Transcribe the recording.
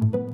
you.